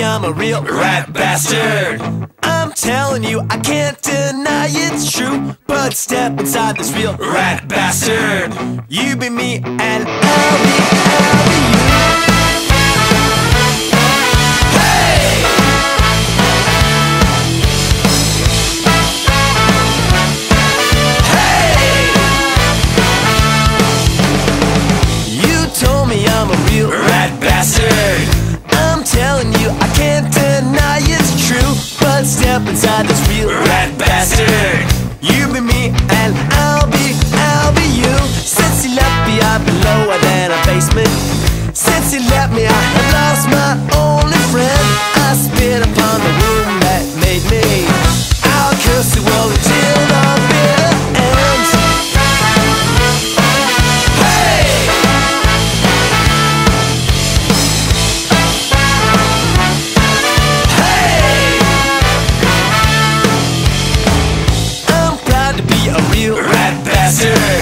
I'm a real rat bastard. I'm telling you, I can't deny it's true. But step inside this real rat bastard. You be me and I'll be, I'll be But step inside this real rat bastard. You be me and I'll be, I'll be you. Since you left me, I've been lower than a basement. Since you left me, I have lost my only friend. I spit upon the be rat bastard.